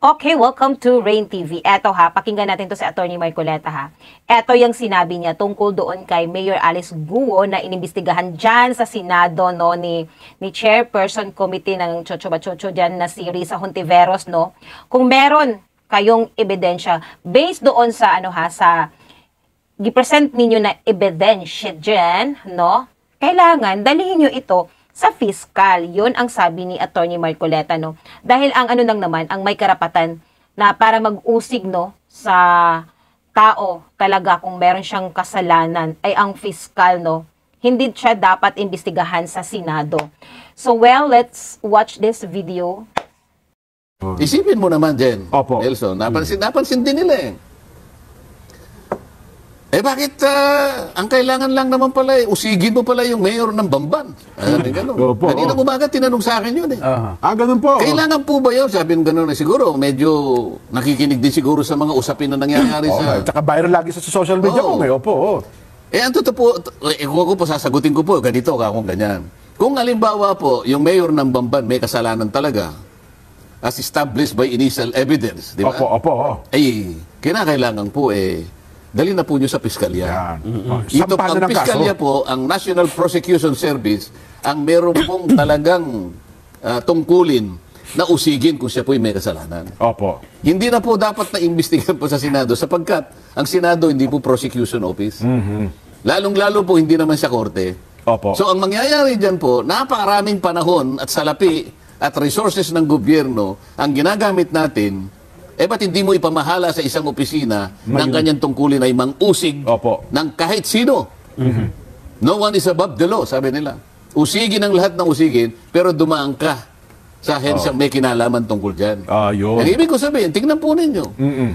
Okay, welcome to Rain TV. Eto ha, pakinggan natin to si Attorney Marcoleta ha. Eto yung sinabi niya tungkol doon kay Mayor Alice Guo na inimbestigahan dyan sa Senado no ni ni Chairperson Committee ng Chocho Bachocho dyan na si Risa Hontiveros no. Kung meron kayong ebidensya based doon sa ano ha sa gipresent ninyo na ebidensya dyan no, kailangan dalihin nyo ito sa fiscal. Yun ang sabi ni Attorney Marcoleta, no? Dahil ang ano lang naman, ang may karapatan na para mag-usig, no, sa tao talaga kung meron siyang kasalanan ay ang fiscal, no? Hindi siya dapat imbestigahan sa Senado. So, well, let's watch this video. Isipin mo naman, Jen. Opo. Nelson, napansin, napansin din nila eh. Eh bakit ah, ang kailangan lang naman pala eh, usigin mo pala yung mayor ng Bamban? Ah, ganun. Opo. Kanina umaga tinanong sa akin yun eh. Ah, ganun po. Kailangan po ba yun? Sabi ng gano'n eh, siguro medyo nakikinig din siguro sa mga usapin na nangyayari Oo, sa... Tsaka viral lagi sa social media Oo. ko eh. Opo. Eh, ang totoo po, eh, kung ako po sasagutin ko po, ganito ka kung ganyan. Kung halimbawa po, yung mayor ng Bamban may kasalanan talaga, as established by initial evidence, di ba? Opo, opo. Ay, kinakailangan po eh, dali na po nyo sa piskalya. Oh, Ito Sampahan ang na ng kaso. piskalya po, ang National Prosecution Service, ang meron pong talagang ah, tungkulin na usigin kung siya po may kasalanan. Opo. Hindi na po dapat na imbestigahan po sa Senado sapagkat ang Senado hindi po prosecution office. Lalong-lalo po hindi naman siya korte. Opo. So ang mangyayari dyan po, napakaraming panahon at salapi at resources ng gobyerno ang ginagamit natin, eh ba't hindi mo ipamahala sa isang opisina ng Ngayon. kanyang tungkulin ay mang-usig Opo. ng kahit sino? No one is above the law, sabi nila. Usigin ang lahat ng usigin, pero dumaan ka sa hensang may kinalaman tungkol dyan. Ah, yun. Ang ibig ko sabihin, tingnan po ninyo. Mm-mm.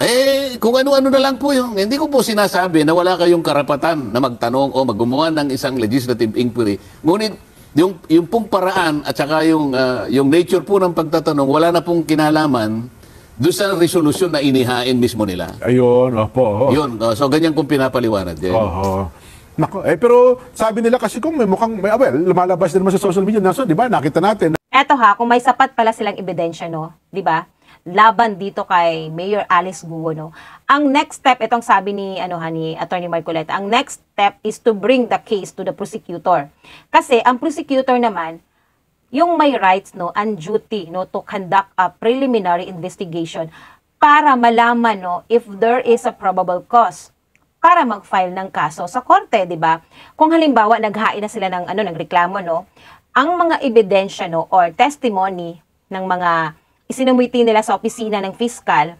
Eh, kung ano-ano na lang po yung, hindi ko po sinasabi na wala kayong karapatan na magtanong o maggumawa ng isang legislative inquiry. Ngunit, yung, yung pong paraan at saka yung, ah, yung nature po ng pagtatanong, wala na pong kinalaman doon sa resolusyon na inihain mismo nila. Ayun, opo. oo. Yun, oh, so ganyan kong pinapaliwanag din. Oho. Nako, eh pero sabi nila kasi kung may mukhang, may, ah, well, lumalabas din naman sa social media, naso, di ba, nakita natin, Eto ha, kung may sapat pala silang ebidensya, no? 'Di ba? Laban dito kay Mayor Alice Guo, no? Ang next step, itong sabi ni, ano, ni Attorney Marcoleta, ang next step is to bring the case to the prosecutor. Kasi ang prosecutor naman, yung may rights, no, and duty, no, to conduct a preliminary investigation para malaman, no, if there is a probable cause para mag-file ng kaso sa korte, 'di ba? Kung halimbawa naghain na sila ng ano ng reklamo, no, ang mga ebidensya no or testimony ng mga isinumiti nila sa opisina ng fiscal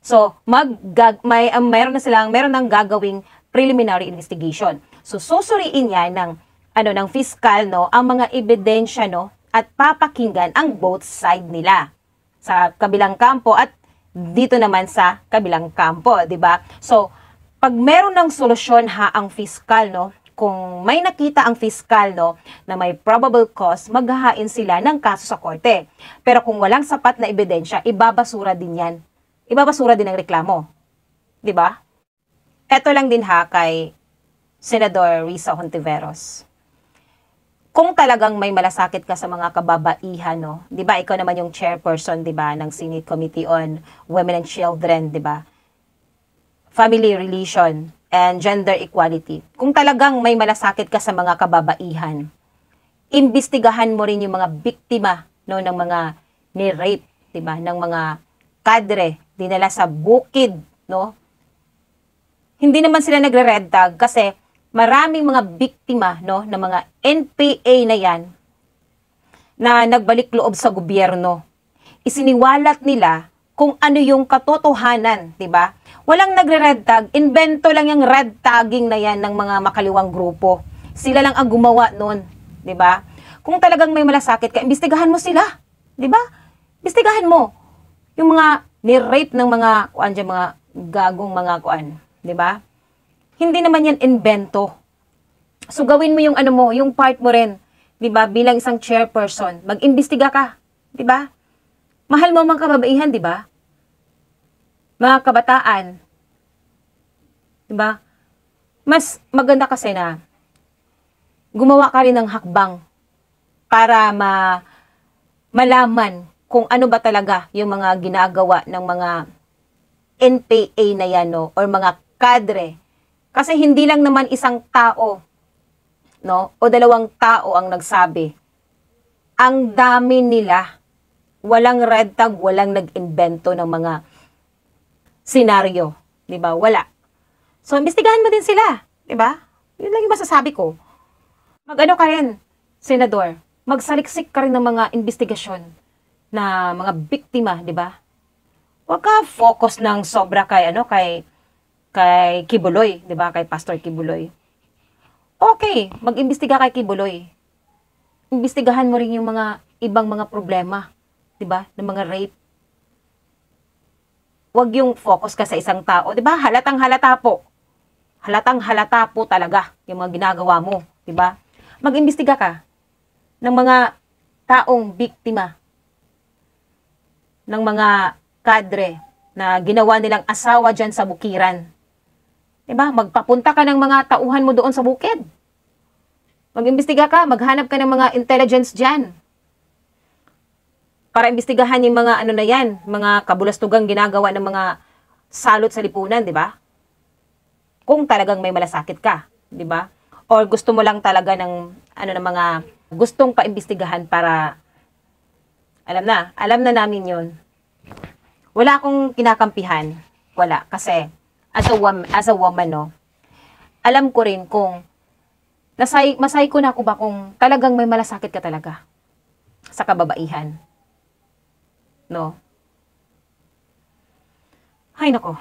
So, mag may um, meron na silang meron nang gagawing preliminary investigation. So, susuriin yan ng ano ng fiscal no ang mga ebidensya no at papakinggan ang both side nila sa kabilang kampo at dito naman sa kabilang kampo, 'di ba? So, pag meron ng solusyon ha ang fiscal no, kung may nakita ang fiscal no na may probable cause, maghahain sila ng kaso sa korte. Pero kung walang sapat na ebidensya, ibabasura din 'yan. Ibabasura din ang reklamo. 'Di ba? Ito lang din ha kay Senador Risa Hontiveros. Kung talagang may malasakit ka sa mga kababaihan, no? 'Di ba? Ikaw naman yung chairperson, 'di ba, ng Senate Committee on Women and Children, 'di ba? family relation, and gender equality. Kung talagang may malasakit ka sa mga kababaihan, imbestigahan mo rin yung mga biktima no ng mga ni-rape, 'di ba? Ng mga kadre dinala sa bukid, no? Hindi naman sila nagre-red tag kasi maraming mga biktima no ng mga NPA na 'yan na nagbalik loob sa gobyerno. Isiniwalat nila kung ano yung katotohanan, 'di ba? Walang nagre-red tag, invento lang yung red tagging na 'yan ng mga makaliwang grupo. Sila lang ang gumawa noon, 'di ba? Kung talagang may malasakit ka, imbestigahan mo sila, 'di ba? Imbestigahan mo yung mga ni-rape ng mga kuan dyan, mga gagong mga kuan, 'di ba? Hindi naman yan invento. So gawin mo yung ano mo, yung part mo rin, 'di ba? Bilang isang chairperson, mag-imbestiga ka, 'di ba? Mahal mo mga kababaihan, 'di ba? Mga kabataan. 'Di ba? Mas maganda kasi na gumawa ka rin ng hakbang para ma malaman kung ano ba talaga yung mga ginagawa ng mga NPA na yan, no? Or mga kadre. Kasi hindi lang naman isang tao, no? O dalawang tao ang nagsabi. Ang dami nila. Walang red tag, walang nag-invento ng mga senaryo. Di ba? Wala. So, imbestigahan mo din sila. Di ba? Yun lang yung masasabi ko. Mag-ano ka rin, senador, magsaliksik ka rin ng mga investigasyon na mga biktima, di ba? Huwag ka focus ng sobra kay, ano, kay, kay Kibuloy, di ba? Kay Pastor Kibuloy. Okay, mag-imbestiga kay Kibuloy. Imbestigahan mo rin yung mga ibang mga problema, di ba? Ng mga rape. Huwag yung focus ka sa isang tao, di ba? Halatang halata po. Halatang halata po talaga yung mga ginagawa mo, di ba? Mag-imbestiga ka ng mga taong biktima ng mga kadre na ginawa nilang asawa dyan sa bukiran. Diba? Magpapunta ka ng mga tauhan mo doon sa bukid. Mag-imbestiga ka, maghanap ka ng mga intelligence dyan. Para imbestigahan yung mga ano na yan, mga kabulastugang ginagawa ng mga salot sa lipunan, di ba? Kung talagang may malasakit ka, di ba? Or gusto mo lang talaga ng ano ng mga gustong paimbestigahan para alam na, alam na namin 'yon. Wala akong kinakampihan. Wala kasi as a woman, as a woman no. Alam ko rin kung nasay masay ko na ako ba kung talagang may malasakit ka talaga sa kababaihan. No. Hay nako.